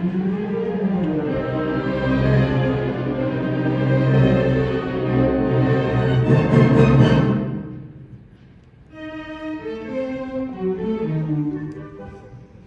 Música